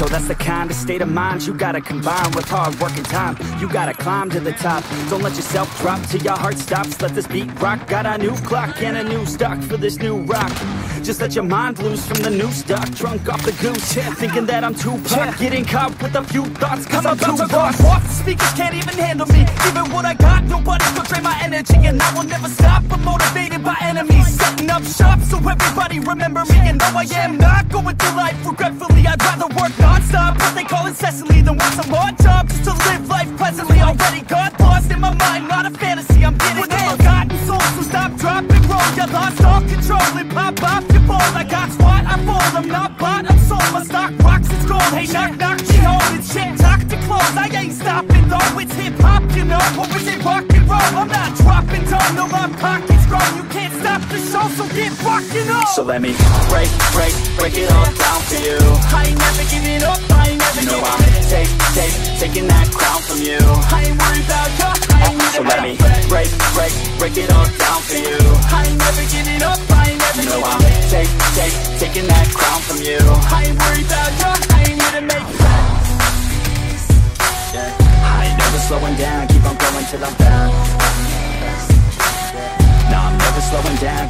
Yo, that's the kind of state of mind you gotta combine with hard work and time. You gotta climb to the top. Don't let yourself drop till your heart stops. Let this beat rock. Got a new clock and a new stock for this new rock. Just let your mind loose from the new stock. Drunk off the goose, yeah, thinking that I'm too pop. Getting caught with a few thoughts cause I'm, I'm too lost off. The speakers can't even handle me. Even what I got, nobody's gonna drain my energy. And I will never stop, I'm motivated by enemies. Setting up shop so everybody remember me. And though I am not going through life regretfully. I'd rather work non-stop. What they call incessantly want some more job? Just to live life pleasantly. Already got lost in my mind, not a fantasy I'm getting With a forgotten soul, so stop, drop, and roll. You lost all control. And pop off your ball. I got squat, I fold, I'm not bought, I'm sold. My stock rocks, it's gold, hey knock, knock, she holding shit. Talk to close, I ain't stopping though. It's hip-hop, you know, or is it? Rock and roll? I'm not dropping down, no, my pocket's grown You can't stop the show, so get rockin' on So let me break, break, break it all down for you. I ain't never giving up, I ain't never You know I'm take, take, taking that crown from you. I ain't worried about you, I ain't So let me break, break, break it all down for you. I ain't never giving up, I ain't never You know I'm take, take, taking that crown from you. I ain't worried about you, I ain't here to make it I ain't never slowing down, keep on going till I'm down No, I'm never slowing down,